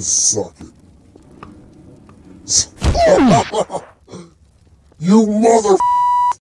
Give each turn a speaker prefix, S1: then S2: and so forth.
S1: Suck it. you mother